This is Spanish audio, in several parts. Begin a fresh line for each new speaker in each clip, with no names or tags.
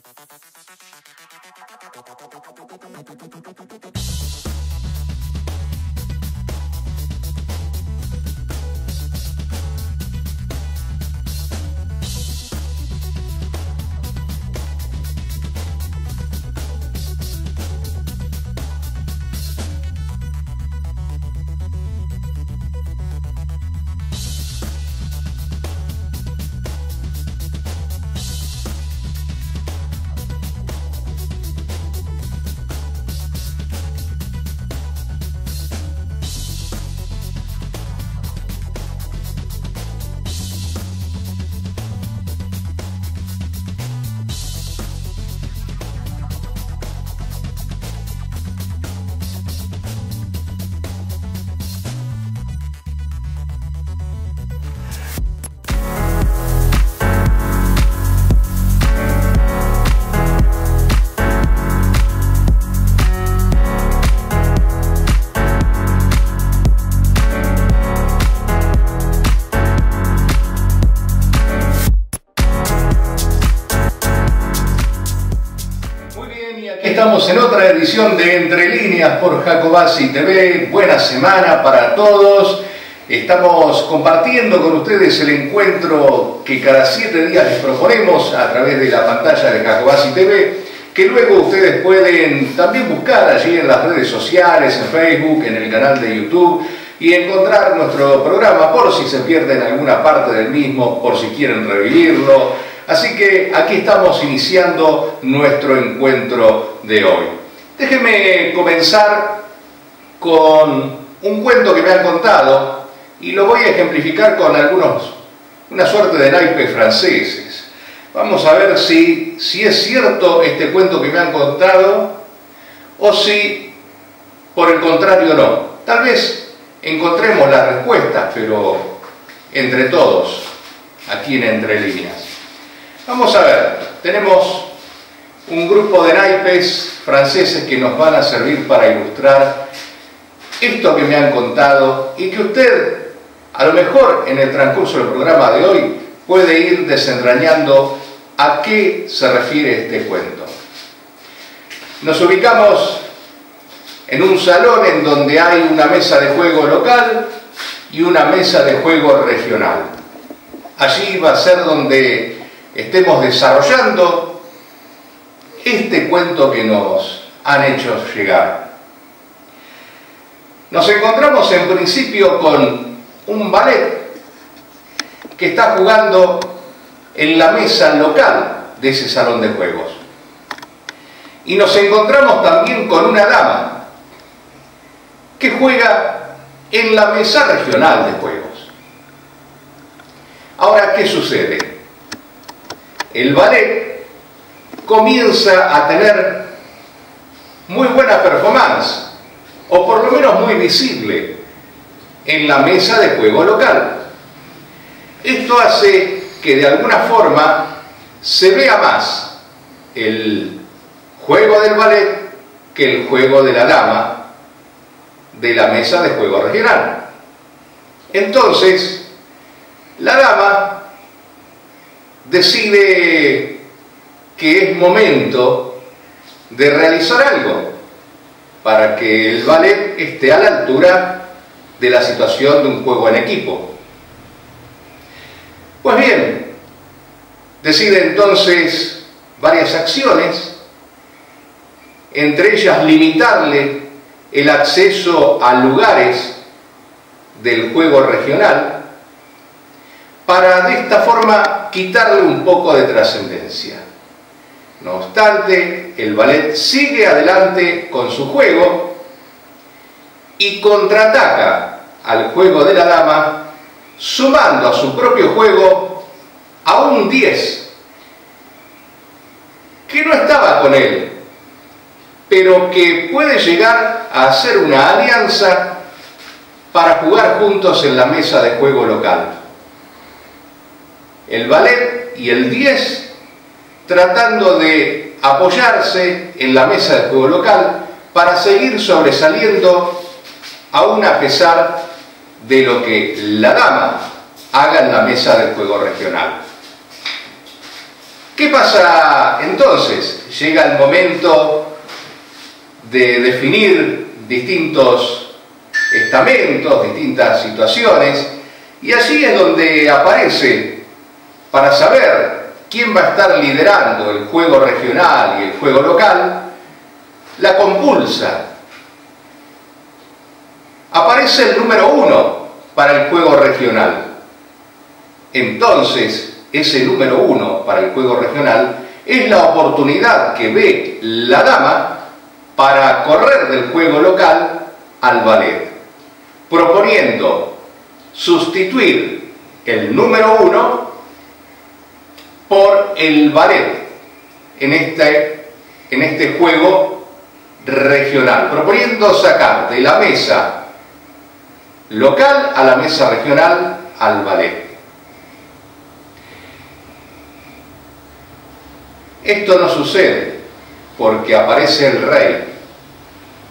estamos edición de Entre Líneas por Jacobasi TV. Buena semana para todos. Estamos compartiendo con ustedes el encuentro que cada siete días les proponemos a través de la pantalla de Jacobasi TV, que luego ustedes pueden también buscar allí en las redes sociales, en Facebook, en el canal de YouTube y encontrar nuestro programa por si se pierden alguna parte del mismo, por si quieren revivirlo Así que aquí estamos iniciando nuestro encuentro de hoy. Déjenme comenzar con un cuento que me han contado y lo voy a ejemplificar con algunos, una suerte de naipes franceses. Vamos a ver si, si es cierto este cuento que me han contado o si por el contrario no. Tal vez encontremos las respuestas, pero entre todos, aquí en Entre Líneas. Vamos a ver, tenemos un grupo de naipes franceses que nos van a servir para ilustrar esto que me han contado y que usted, a lo mejor en el transcurso del programa de hoy, puede ir desentrañando a qué se refiere este cuento. Nos ubicamos en un salón en donde hay una mesa de juego local y una mesa de juego regional. Allí va a ser donde estemos desarrollando este cuento que nos han hecho llegar. Nos encontramos en principio con un ballet que está jugando en la mesa local de ese salón de juegos. Y nos encontramos también con una dama que juega en la mesa regional de juegos. Ahora, ¿qué sucede? el ballet comienza a tener muy buena performance, o por lo menos muy visible, en la mesa de juego local. Esto hace que de alguna forma se vea más el juego del ballet que el juego de la dama de la mesa de juego regional. Entonces, la dama decide que es momento de realizar algo para que el ballet esté a la altura de la situación de un juego en equipo. Pues bien, decide entonces varias acciones, entre ellas limitarle el acceso a lugares del juego regional, para de esta forma quitarle un poco de trascendencia. No obstante, el ballet sigue adelante con su juego y contraataca al juego de la dama, sumando a su propio juego a un 10, que no estaba con él, pero que puede llegar a hacer una alianza para jugar juntos en la mesa de juego local. El ballet y el 10 tratando de apoyarse en la mesa de juego local para seguir sobresaliendo aún a pesar de lo que la dama haga en la mesa del juego regional. ¿Qué pasa entonces? Llega el momento de definir distintos estamentos, distintas situaciones, y allí es donde aparece, para saber quién va a estar liderando el juego regional y el juego local, la compulsa. Aparece el número uno para el juego regional. Entonces, ese número uno para el juego regional es la oportunidad que ve la dama para correr del juego local al ballet, proponiendo sustituir el número uno por el ballet en este, en este juego regional, proponiendo sacar de la mesa local a la mesa regional al ballet. Esto no sucede porque aparece el rey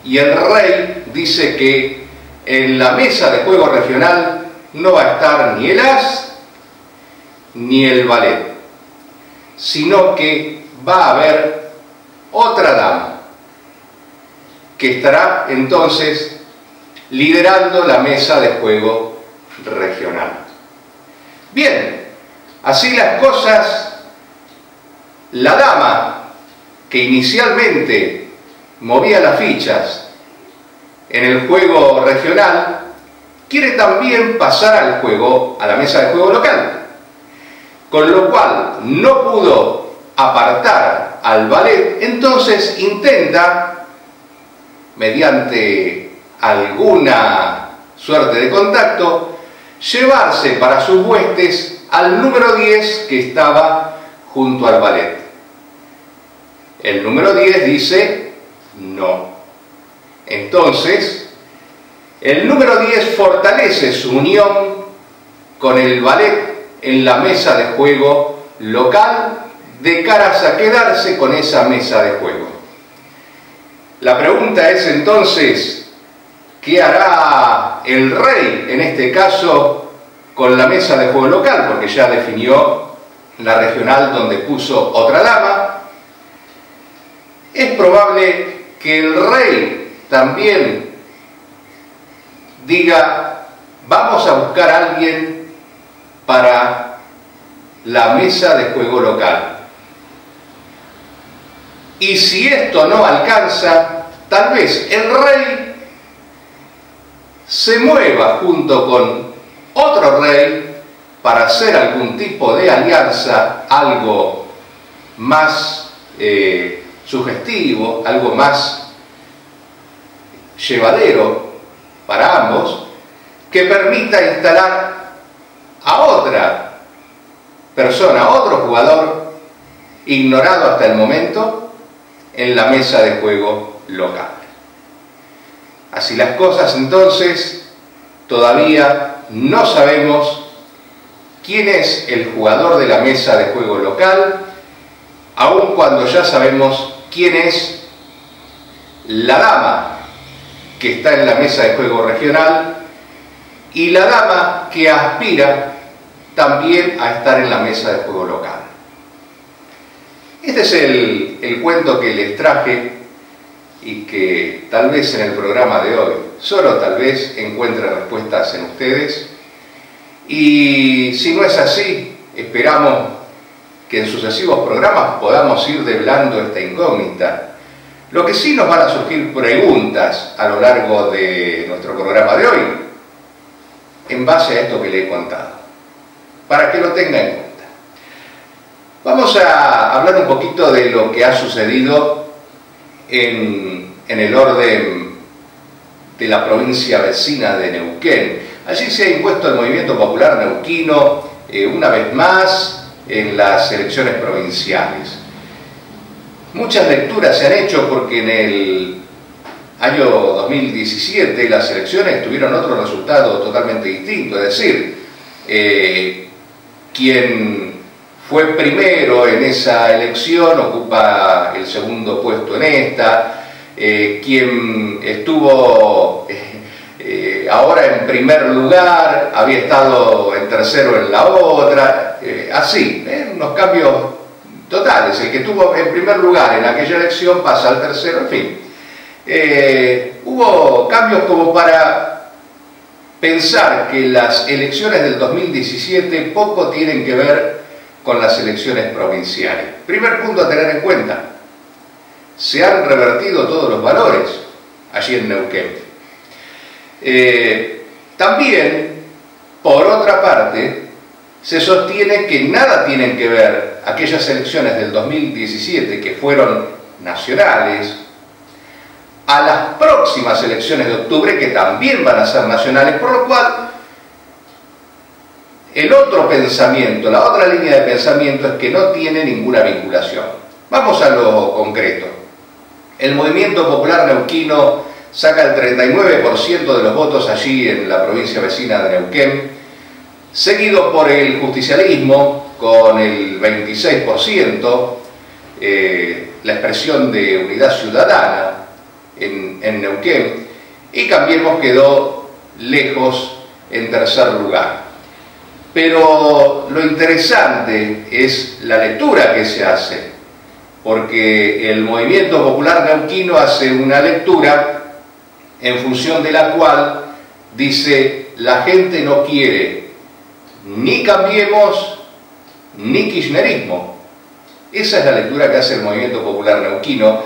y el rey dice que en la mesa de juego regional no va a estar ni el as ni el ballet, sino que va a haber otra dama que estará entonces liderando la mesa de juego regional. Bien, así las cosas, la dama que inicialmente movía las fichas en el juego regional, quiere también pasar al juego, a la mesa de juego local. Con lo cual no pudo apartar al ballet, entonces intenta, mediante alguna suerte de contacto, llevarse para sus huestes al número 10 que estaba junto al ballet. El número 10 dice no. Entonces, el número 10 fortalece su unión con el ballet en la mesa de juego local de caras a quedarse con esa mesa de juego. La pregunta es entonces, ¿qué hará el rey en este caso con la mesa de juego local? Porque ya definió la regional donde puso otra dama. Es probable que el rey también diga, vamos a buscar a alguien para la mesa de juego local. Y si esto no alcanza, tal vez el rey se mueva junto con otro rey para hacer algún tipo de alianza, algo más eh, sugestivo, algo más llevadero para ambos, que permita instalar otra persona, otro jugador, ignorado hasta el momento, en la mesa de juego local. Así las cosas entonces, todavía no sabemos quién es el jugador de la mesa de juego local, aun cuando ya sabemos quién es la dama que está en la mesa de juego regional y la dama que aspira también a estar en la mesa de juego local. Este es el, cuento que les traje y que tal vez en el programa de hoy, solo tal vez encuentre respuestas en ustedes. Y si no es así, esperamos que en sucesivos programas podamos ir develando esta incógnita. Lo que sí nos van a surgir preguntas a lo largo de nuestro programa de hoy, en base a esto que le he contado, para que lo tenga en cuenta. Vamos a hablar un poquito de lo que ha sucedido en, el orden de la provincia vecina de Neuquén. Allí se ha impuesto el movimiento popular neuquino eh, una vez más, en las elecciones provinciales. Muchas lecturas se han hecho porque en el año 2017 las elecciones tuvieron otro resultado totalmente distinto, es decir, eh, quien fue primero en esa elección ocupa el segundo puesto en esta, eh, quien estuvo eh, ahora en primer lugar había estado en tercero en la otra, eh, así, ¿eh? unos cambios totales. El que tuvo en primer lugar en aquella elección pasa al tercero, en fin. Eh, hubo cambios como para pensar que las elecciones del 2017 poco tienen que ver con las elecciones provinciales. Primer punto a tener en cuenta, se han revertido todos los valores allí en Neuquén. Eh, también, por otra parte, se sostiene que nada tienen que ver aquellas elecciones del 2017 que fueron nacionales a las próximas elecciones de octubre que también van a ser nacionales, por lo cual el otro pensamiento, la otra línea de pensamiento es que no tiene ninguna vinculación. Vamos a lo concreto. El movimiento popular neuquino saca el 39% de los votos allí en la provincia vecina de Neuquén, seguido por el justicialismo con el 26%, eh, la expresión de unidad ciudadana en, en Neuquén, y Cambiemos quedó lejos en tercer lugar. Pero lo interesante es la lectura que se hace, porque el movimiento popular neuquino hace una lectura en función de la cual dice la gente no quiere ni cambiemos ni kirchnerismo. Esa es la lectura que hace el movimiento popular neuquino,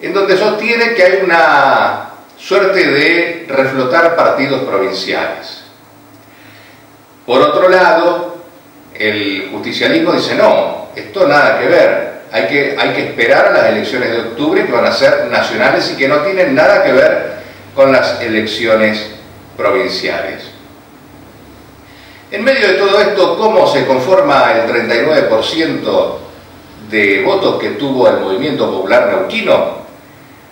en donde sostiene que hay una suerte de reflotar partidos provinciales. Por otro lado, el justicialismo dice, no, esto nada que ver, hay que, hay que esperar a las elecciones de octubre que van a ser nacionales y que no tienen nada que ver con las elecciones provinciales. En medio de todo esto, ¿cómo se conforma el 39% de votos que tuvo el movimiento popular neuquino?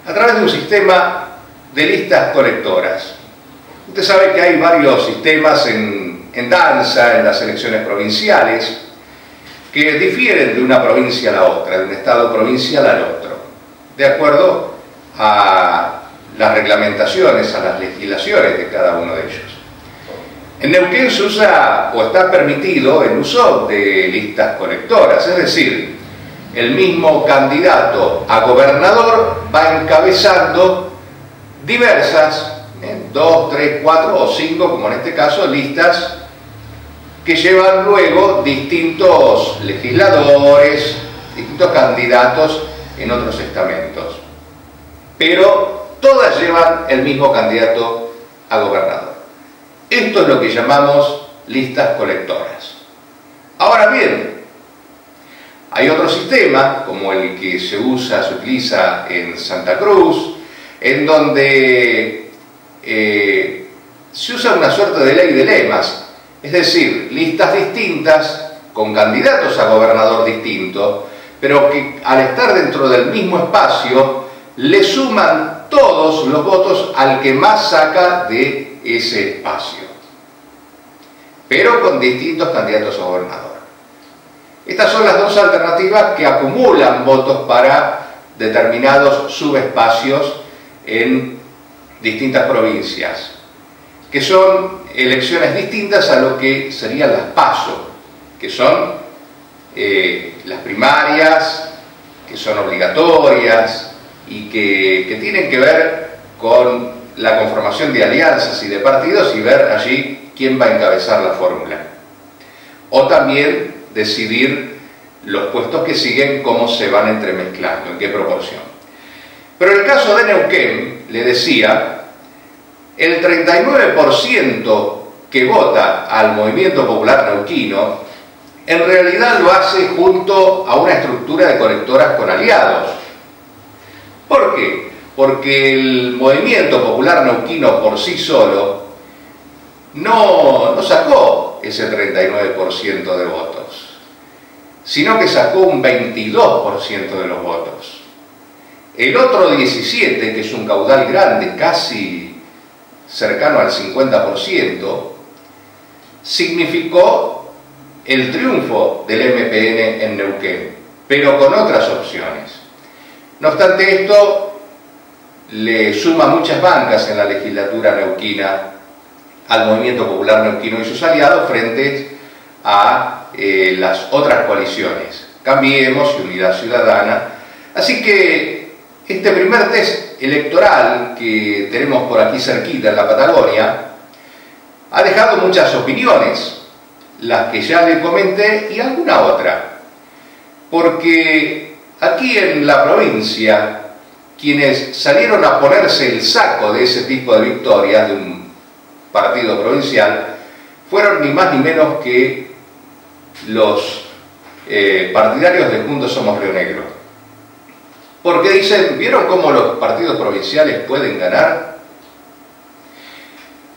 A través de un sistema de listas colectoras. Usted sabe que hay varios sistemas en, en danza, en las elecciones provinciales, que difieren de una provincia a la otra, de un estado provincial al otro, de acuerdo a las reglamentaciones, a las legislaciones de cada uno de ellos. En Neuquén se usa o está permitido el uso de listas colectoras, es decir, el mismo candidato a gobernador va encabezando diversas, dos, tres, cuatro o cinco, como en este caso, listas que llevan luego distintos legisladores, distintos candidatos en otros estamentos. Pero todas llevan el mismo candidato a gobernador. Esto es lo que llamamos listas colectoras. Ahora bien, hay otro sistema, como el que se usa, se utiliza en Santa Cruz, en donde eh, se usa una suerte de ley de lemas, es decir, listas distintas con candidatos a gobernador distinto, pero que al estar dentro del mismo espacio le suman todos los votos al que más saca de ese espacio pero con distintos candidatos a gobernador. Estas son las dos alternativas que acumulan votos para determinados subespacios en distintas provincias, que son elecciones distintas a lo que serían las PASO, que son eh, las primarias, que son obligatorias y que, que tienen que ver con la conformación de alianzas y de partidos y ver allí quién va a encabezar la fórmula. O también decidir los puestos que siguen, cómo se van entremezclando, en qué proporción. Pero el caso de Neuquén, le decía, el 39% que vota al movimiento popular neuquino, en realidad lo hace junto a una estructura de colectoras con aliados. ¿Por qué? Porque el movimiento popular neuquino por sí solo no, no sacó ese 39% de votos, sino que sacó un 22% de los votos. El otro 17, que es un caudal grande, casi cercano al 50%, significó el triunfo del MPN en Neuquén, pero con otras opciones. No obstante esto, le suma muchas bancas en la legislatura neuquina al movimiento popular neuquino y sus aliados frente a eh, las otras coaliciones. Cambiemos y Unidad Ciudadana. Así que este primer test electoral que tenemos por aquí cerquita en la Patagonia ha dejado muchas opiniones, las que ya le comenté y alguna otra. Porque aquí en la provincia, quienes salieron a ponerse el saco de ese tipo de victorias de un partido provincial, fueron ni más ni menos que los eh, partidarios de Juntos Somos Río Negro. Porque dicen, ¿vieron cómo los partidos provinciales pueden ganar?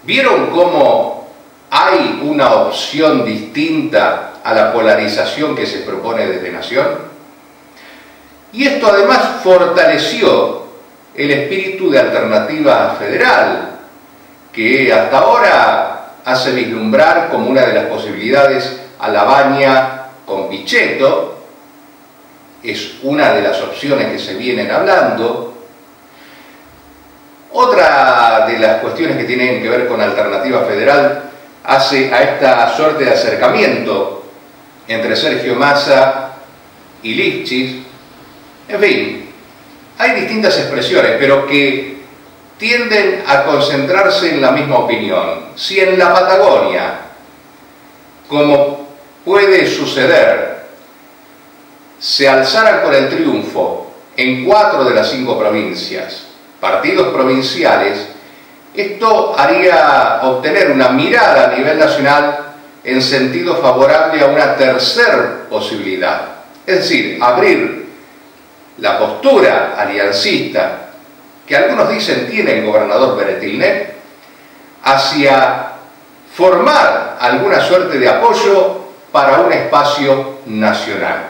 ¿Vieron cómo hay una opción distinta a la polarización que se propone desde Nación? Y esto además fortaleció el espíritu de alternativa federal, que hasta ahora hace vislumbrar como una de las posibilidades a la baña con Pichetto, es una de las opciones que se vienen hablando. Otra de las cuestiones que tienen que ver con alternativa federal hace a esta suerte de acercamiento entre Sergio Massa y Lipchitz. En fin, hay distintas expresiones, pero que tienden a concentrarse en la misma opinión. Si en la Patagonia, como puede suceder, se alzaran con el triunfo en cuatro de las cinco provincias, partidos provinciales, esto haría obtener una mirada a nivel nacional en sentido favorable a una tercera posibilidad, es decir, abrir la postura aliancista que algunos dicen tiene el gobernador Beretilnet, hacia formar alguna suerte de apoyo para un espacio nacional,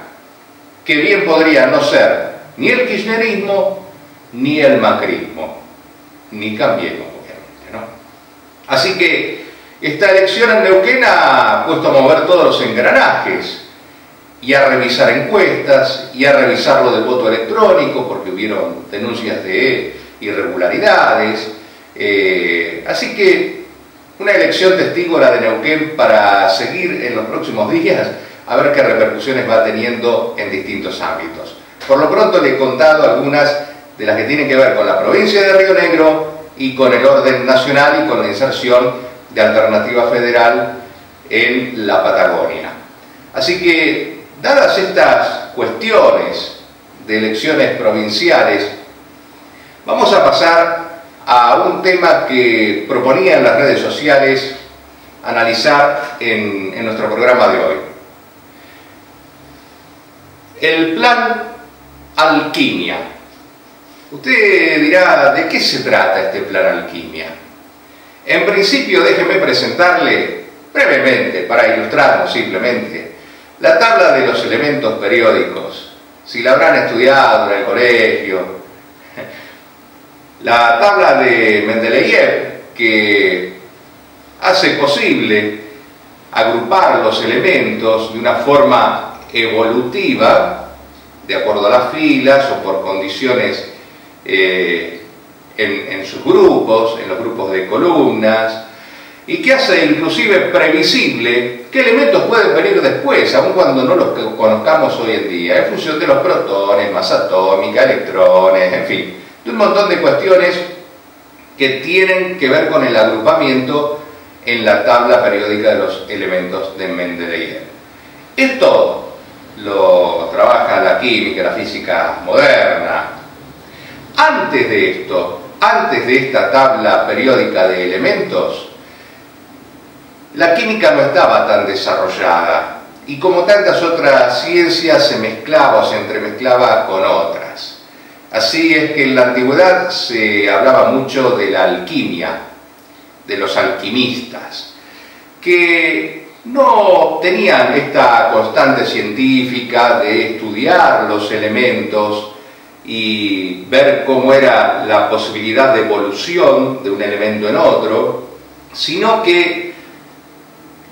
que bien podría no ser ni el kirchnerismo ni el macrismo, ni cambiemos, obviamente, ¿no? Así que esta elección en Neuquén ha puesto a mover todos los engranajes y a revisar encuestas y a revisar lo del voto electrónico, porque hubieron denuncias de irregularidades. Eh, así que una elección testigo la de Neuquén para seguir en los próximos días a ver qué repercusiones va teniendo en distintos ámbitos. Por lo pronto le he contado algunas de las que tienen que ver con la provincia de Río Negro y con el orden nacional y con la inserción de alternativa federal en la Patagonia. Así que, dadas estas cuestiones de elecciones provinciales Vamos a pasar a un tema que proponía en las redes sociales analizar en, nuestro programa de hoy. El plan Alquimia. Usted dirá, ¿de qué se trata este plan Alquimia? En principio, déjeme presentarle brevemente, para ilustrarnos simplemente, la tabla de los elementos periódicos. Si la habrán estudiado en el colegio, la tabla de Mendeleev, que hace posible agrupar los elementos de una forma evolutiva, de acuerdo a las filas o por condiciones eh, en, en sus grupos, en los grupos de columnas, y que hace inclusive previsible qué elementos pueden venir después, aun cuando no los conozcamos hoy en día, en función de los protones, masa atómica, electrones, en fin un montón de cuestiones que tienen que ver con el agrupamiento en la tabla periódica de los elementos de Mendeleev. Esto lo trabaja la química, la física moderna. Antes de esto, antes de esta tabla periódica de elementos, la química no estaba tan desarrollada y como tantas otras ciencias se mezclaba o se entremezclaba con otras. Así es que en la antigüedad se hablaba mucho de la alquimia, de los alquimistas, que no tenían esta constante científica de estudiar los elementos y ver cómo era la posibilidad de evolución de un elemento en otro, sino que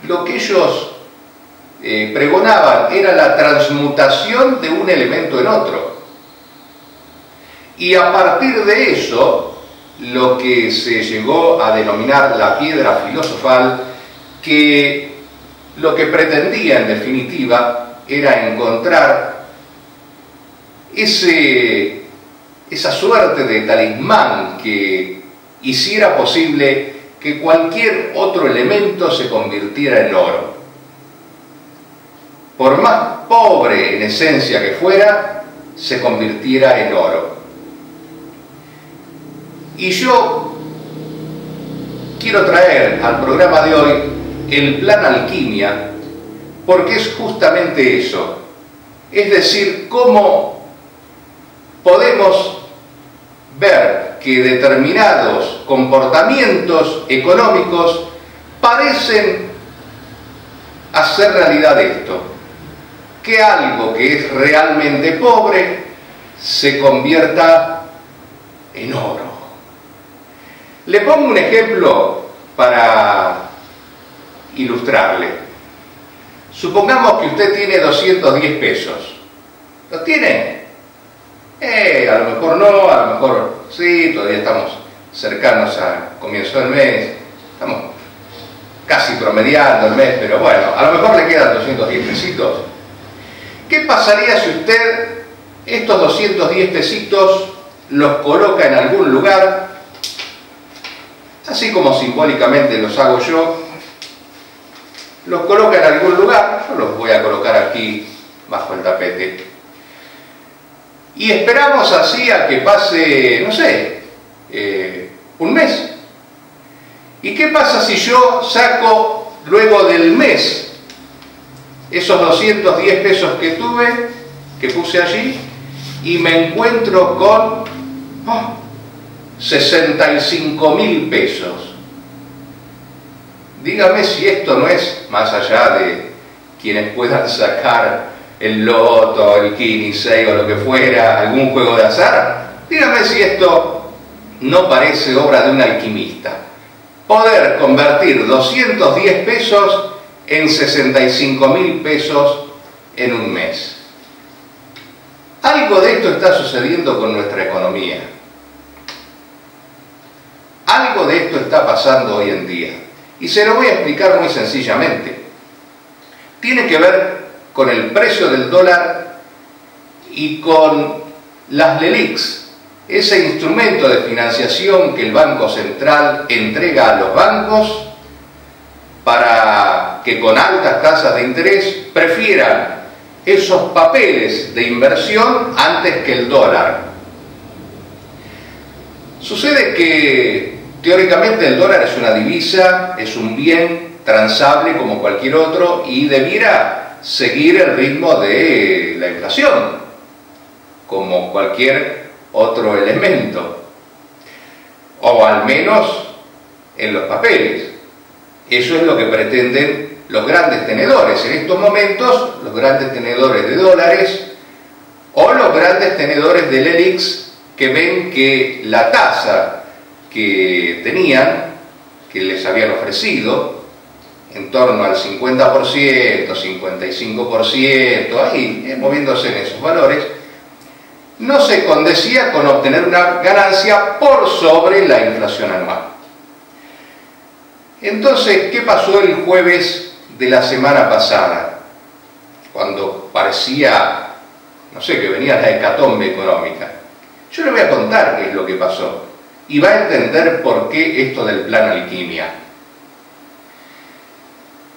lo que ellos eh, pregonaban era la transmutación de un elemento en otro. Y a partir de eso, lo que se llegó a denominar la piedra filosofal, que lo que pretendía en definitiva era encontrar ese, esa suerte de talismán que hiciera posible que cualquier otro elemento se convirtiera en oro. Por más pobre en esencia que fuera, se convirtiera en oro. Y yo quiero traer al programa de hoy el plan alquimia, porque es justamente eso. Es decir, cómo podemos ver que determinados comportamientos económicos parecen hacer realidad esto, que algo que es realmente pobre se convierta en oro. Le pongo un ejemplo para ilustrarle. Supongamos que usted tiene 210 pesos. ¿Los tiene? Eh, a lo mejor no, a lo mejor sí, todavía estamos cercanos al comienzo del mes, estamos casi promediando el mes, pero bueno, a lo mejor le quedan 210 pesitos. ¿Qué pasaría si usted estos 210 pesitos los coloca en algún lugar, así como simbólicamente los hago yo, los coloca en algún lugar, yo los voy a colocar aquí bajo el tapete, y esperamos así a que pase, no sé, eh, un mes. ¿Y qué pasa si yo saco luego del mes esos 210 pesos que tuve, que puse allí, y me encuentro con 65 mil pesos? Dígame si esto no es, más allá de quienes puedan sacar el loto, el kini 6 o lo que fuera, algún juego de azar, dígame si esto no parece obra de un alquimista. Poder convertir 210 pesos en 65 mil pesos en un mes. Algo de esto está sucediendo con nuestra economía. Algo de esto está pasando hoy en día. Y se lo voy a explicar muy sencillamente. Tiene que ver con el precio del dólar y con las LELIX, ese instrumento de financiación que el Banco Central entrega a los bancos para que con altas tasas de interés prefieran esos papeles de inversión antes que el dólar. Sucede que teóricamente el dólar es una divisa, es un bien transable como cualquier otro y debiera seguir el ritmo de la inflación, como cualquier otro elemento, o al menos en los papeles. Eso es lo que pretenden los grandes tenedores. En estos momentos, los grandes tenedores de dólares o los grandes tenedores del ELIX que ven que la tasa que tenían, que les habían ofrecido, en torno al 50%, 55%, ahí eh, moviéndose en esos valores, no se condecía con obtener una ganancia por sobre la inflación anual. Entonces, ¿qué pasó el jueves de la semana pasada? Cuando parecía, no sé, que venía la hecatombe económica. Yo le voy a contar qué es lo que pasó y va a entender por qué esto del plan alquimia.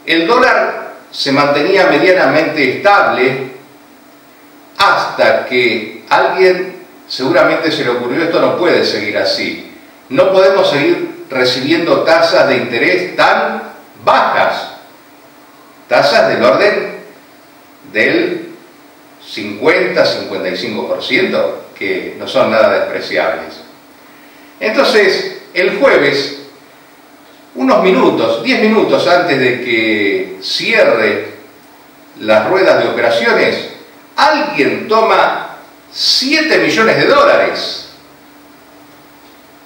El dólar se mantenía medianamente estable hasta que alguien seguramente se le ocurrió esto no puede seguir así. No podemos seguir recibiendo tasas de interés tan bajas, tasas del orden del 50-55%, que no son nada despreciables. Entonces, el jueves unos minutos, 10 minutos antes de que cierre las ruedas de operaciones, alguien toma 7 millones de dólares,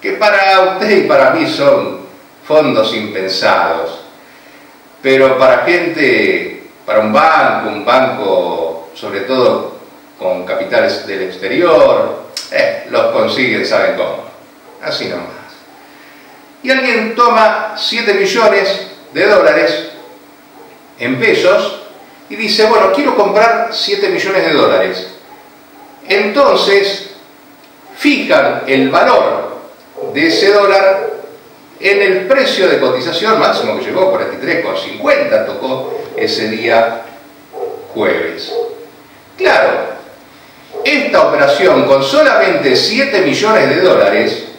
que para usted y para mí son fondos impensados, pero para gente, para un banco, un banco sobre todo con capitales del exterior, eh, los consiguen, ¿saben cómo? Así nomás y alguien toma 7 millones de dólares en pesos y dice, bueno, quiero comprar 7 millones de dólares. entonces fijan el valor de ese dólar en el precio de cotización máximo que llegó 43,50, tocó ese día jueves. Claro, esta operación con solamente 7 millones de dólares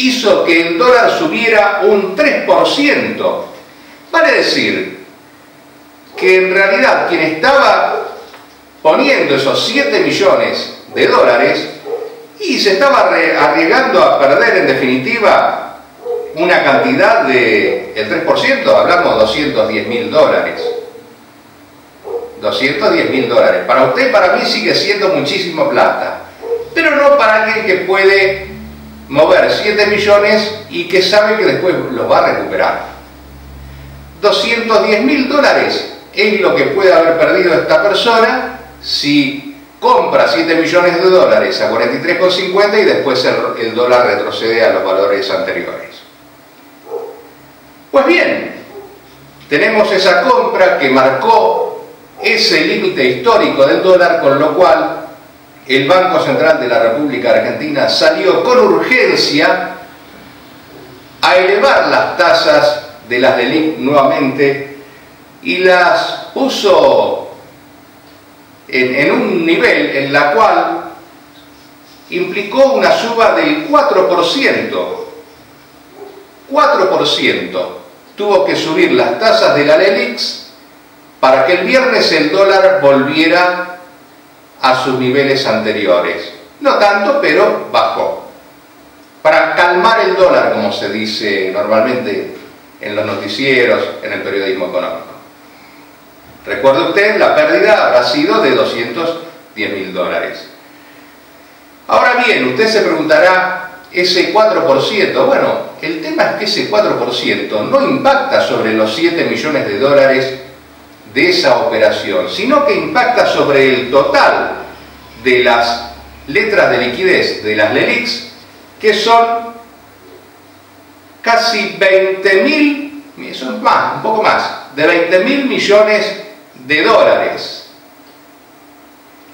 hizo que el dólar subiera un 3%. Vale decir que en realidad quien estaba poniendo esos 7 millones de dólares y se estaba arriesgando a perder en definitiva una cantidad de el 3%, hablamos 210 mil dólares. 210 mil dólares. Para usted para mí sigue siendo muchísimo plata, pero no para alguien que puede mover 7 millones y que sabe que después los va a recuperar. 210 mil dólares es lo que puede haber perdido esta persona si compra 7 millones de dólares a 43,50 y después el, el dólar retrocede a los valores anteriores. Pues bien, tenemos esa compra que marcó ese límite histórico del dólar, con lo cual el Banco Central de la República Argentina salió con urgencia a elevar las tasas de las DELIC nuevamente y las puso en, en, un nivel en la cual implicó una suba del 4%. 4% tuvo que subir las tasas de la LELIX para que el viernes el dólar volviera a sus niveles anteriores. No tanto, pero bajó. Para calmar el dólar, como se dice normalmente en los noticieros, en el periodismo económico. Recuerde usted, la pérdida habrá sido de 210 mil dólares. Ahora bien, usted se preguntará, ese 4%, bueno, el tema es que ese 4% no impacta sobre los 7 millones de dólares de esa operación, sino que impacta sobre el total de las letras de liquidez de las LELIX, que son casi 20 mil, son más, un poco más, de 20 mil millones de dólares.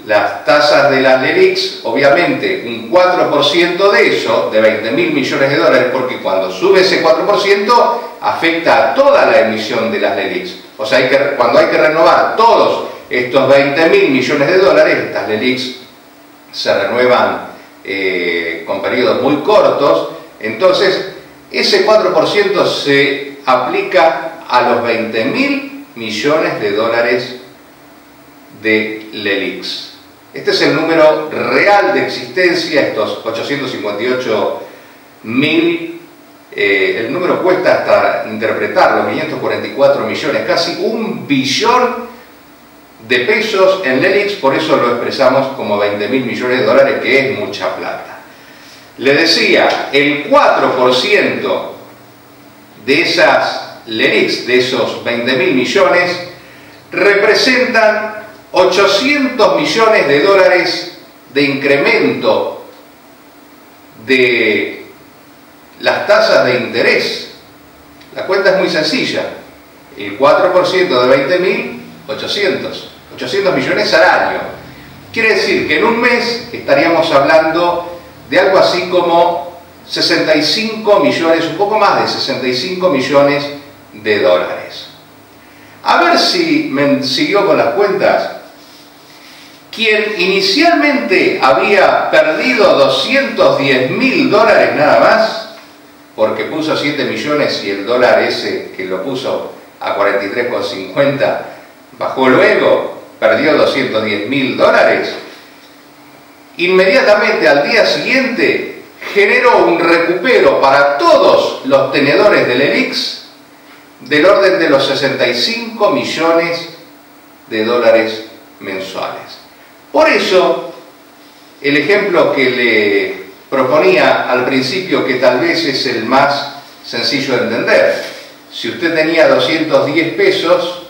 Las tasas de las LELIX, obviamente un 4% de eso, de 20 mil millones de dólares, porque cuando sube ese 4% afecta a toda la emisión de las LELIX. O sea, cuando hay que renovar todos estos 20 mil millones de dólares, estas LELIX se renuevan eh, con periodos muy cortos, entonces ese 4% se aplica a los 20 mil millones de dólares de LELIX. Este es el número real de existencia, estos 858 mil. Eh, el número cuesta hasta interpretarlo, 544 millones, casi un billón de pesos en Lelix, por eso lo expresamos como 20 mil millones de dólares, que es mucha plata. Le decía, el 4% de esas Lelix, de esos 20 mil millones, representan 800 millones de dólares de incremento de las tasas de interés. La cuenta es muy sencilla. El 4% de 20 mil, 800. 800 millones al año. Quiere decir que en un mes estaríamos hablando de algo así como 65 millones, un poco más de 65 millones de dólares. A ver si me siguió con las cuentas quien inicialmente había perdido 210 mil dólares nada más, porque puso 7 millones y el dólar ese que lo puso a 43,50 bajó luego, perdió 210 mil dólares, inmediatamente al día siguiente generó un recupero para todos los tenedores del ELIX del orden de los 65 millones de dólares mensuales. Por eso, el ejemplo que le proponía al principio, que tal vez es el más sencillo de entender, si usted tenía 210 pesos,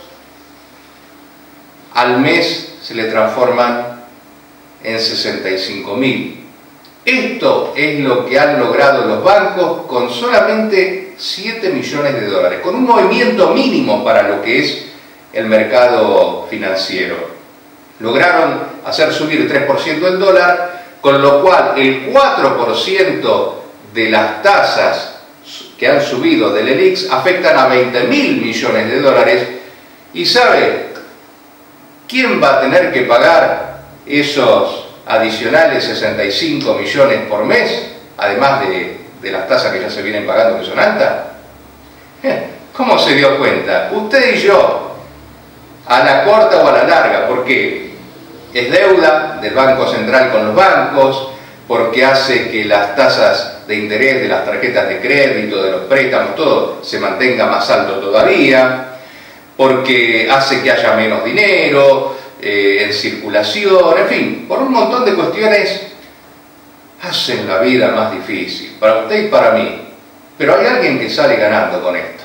al mes se le transforman en 65 mil. Esto es lo que han logrado los bancos con solamente 7 millones de dólares, con un movimiento mínimo para lo que es el mercado financiero. lograron hacer subir 3% el dólar, con lo cual el 4% de las tasas que han subido del ELIX afectan a 20 mil millones de dólares. ¿Y sabe quién va a tener que pagar esos adicionales 65 millones por mes, además de, las tasas que ya se vienen pagando que son altas? Eh, ¿Cómo se dio cuenta? Usted y yo, a la corta o a la larga, porque es deuda del Banco Central con los bancos, porque hace que las tasas de interés de las tarjetas de crédito, de los préstamos, todo se mantenga más alto todavía, porque hace que haya menos dinero eh, en circulación, en fin, por un montón de cuestiones hacen la vida más difícil, para usted y para mí. Pero hay alguien que sale ganando con esto.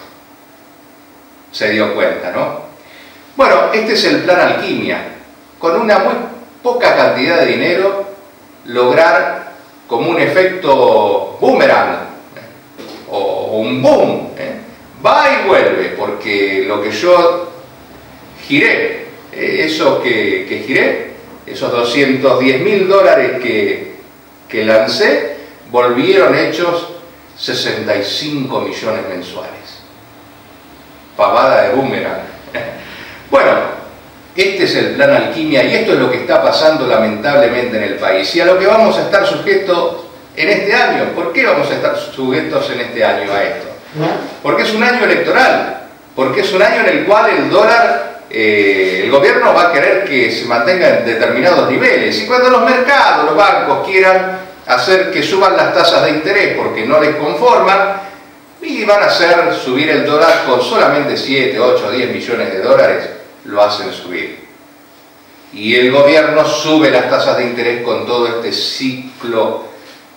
Se dio cuenta, ¿no? Bueno, este es el plan alquimia. Con una muy poca cantidad de dinero lograr como un efecto boomerang ¿eh? o, un boom. ¿eh? Va y vuelve, porque lo que yo giré, eh, eso que, que, giré, esos 210 mil dólares que, que lancé, volvieron hechos 65 millones mensuales. Pavada de boomerang. bueno, este es el plan alquimia y esto es lo que está pasando lamentablemente en el país y a lo que vamos a estar sujetos en este año. ¿Por qué vamos a estar sujetos en este año a esto? Porque es un año electoral, porque es un año en el cual el dólar, eh, el gobierno va a querer que se mantenga en determinados niveles y cuando los mercados, los bancos quieran hacer que suban las tasas de interés porque no les conforman, y van a hacer subir el dólar con solamente 7, 8, 10 millones de dólares, lo hacen subir. Y el gobierno sube las tasas de interés con todo este ciclo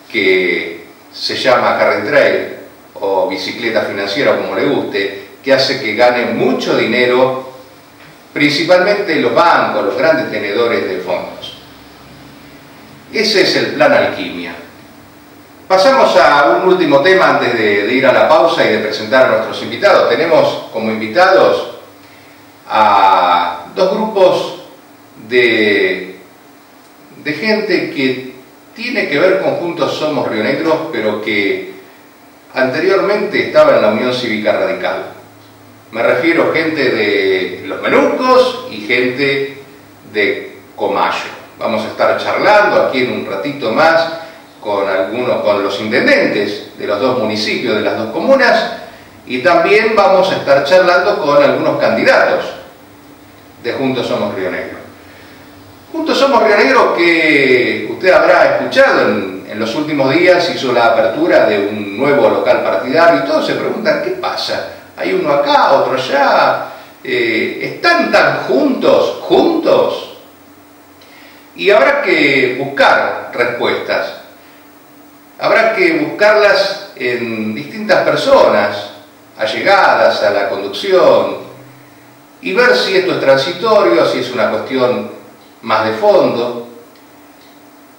que se llama carry trade o bicicleta financiera, como le guste, que hace que gane mucho dinero, principalmente los bancos, los grandes tenedores de fondos. Ese es el plan alquimia. Pasamos a un último tema antes de, de ir a la pausa y de presentar a nuestros invitados. Tenemos como invitados a dos grupos de, de gente que tiene que ver con Juntos Somos Río pero que anteriormente estaba en la Unión Cívica Radical. Me refiero a gente de los Menucos y gente de Comayo. Vamos a estar charlando aquí en un ratito más con algunos, con los intendentes de los dos municipios, de las dos comunas, y también vamos a estar charlando con algunos candidatos de Juntos Somos Río Negro. Juntos Somos Río Negro que usted habrá escuchado en, los últimos días, hizo la apertura de un nuevo local partidario y todos se preguntan, ¿qué pasa? Hay uno acá, otro allá, eh, ¿están tan juntos, juntos? Y habrá que buscar respuestas, habrá que buscarlas en distintas personas, allegadas a la conducción, y ver si esto es transitorio, si es una cuestión más de fondo.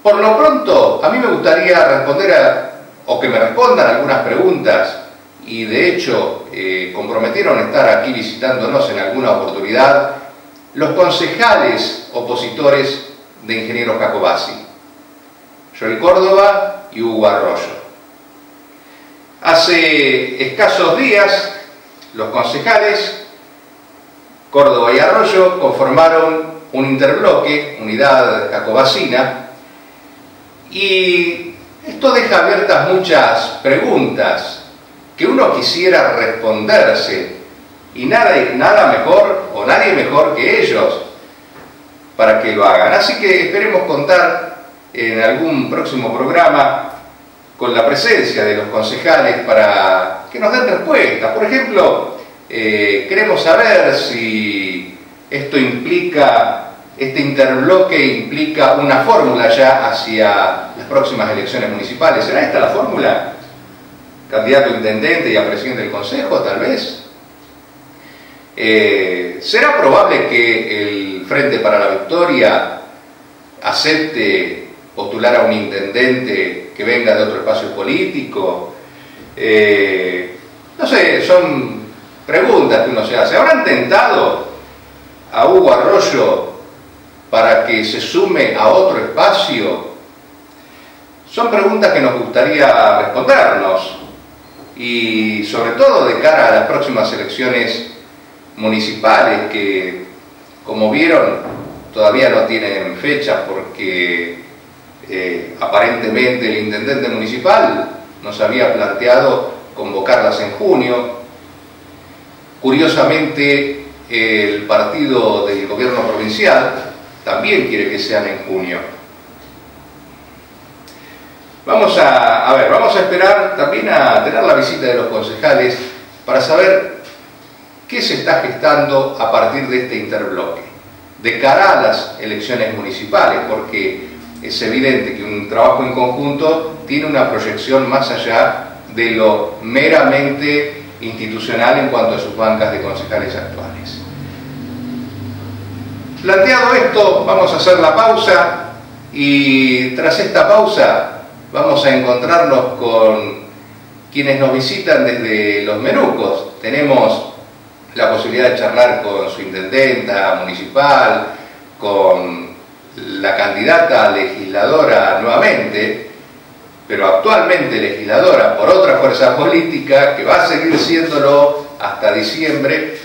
Por lo pronto, a mí me gustaría responder a, o que me respondan algunas preguntas, y de hecho eh, comprometieron estar aquí visitándonos en alguna oportunidad, los concejales opositores de Ingeniero Jacobasi, Joel Córdoba y Hugo Arroyo. Hace escasos días, los concejales Córdoba y Arroyo conformaron un interbloque, unidad jacobacina, y esto deja abiertas muchas preguntas que uno quisiera responderse, y nada, nada mejor o nadie mejor que ellos para que lo hagan. Así que esperemos contar en algún próximo programa con la presencia de los concejales para que nos den respuestas. Por ejemplo, eh, queremos saber si esto implica, este interbloque implica una fórmula ya hacia las próximas elecciones municipales. ¿Será esta la fórmula? Candidato a intendente y a presidente del consejo, tal vez. Eh, ¿Será probable que el Frente para la Victoria acepte postular a un intendente que venga de otro espacio político? Eh, no sé, son preguntas que uno se hace. ¿Habrán tentado a Hugo Arroyo para que se sume a otro espacio? Son preguntas que nos gustaría respondernos y sobre todo de cara a las próximas elecciones municipales que, como vieron, todavía no tienen fecha porque eh, aparentemente el intendente municipal nos había planteado convocarlas en junio. Curiosamente, el partido del gobierno provincial también quiere que sean en junio. Vamos a, ver, vamos a esperar también a tener la visita de los concejales para saber qué se está gestando a partir de este interbloque, de cara a las elecciones municipales, porque es evidente que un trabajo en conjunto tiene una proyección más allá de lo meramente institucional en cuanto a sus bancas de concejales actuales. Planteado esto, vamos a hacer la pausa y tras esta pausa vamos a encontrarnos con quienes nos visitan desde los menucos. Tenemos la posibilidad de charlar con su intendenta municipal, con la candidata legisladora nuevamente, pero actualmente legisladora por otra fuerza política, que va a seguir siéndolo hasta diciembre,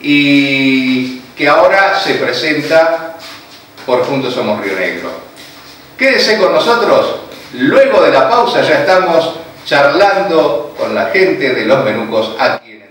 y que ahora se presenta por Juntos Somos Río Negro. Quédese con nosotros, luego de la pausa ya estamos charlando con la gente de los menucos aquí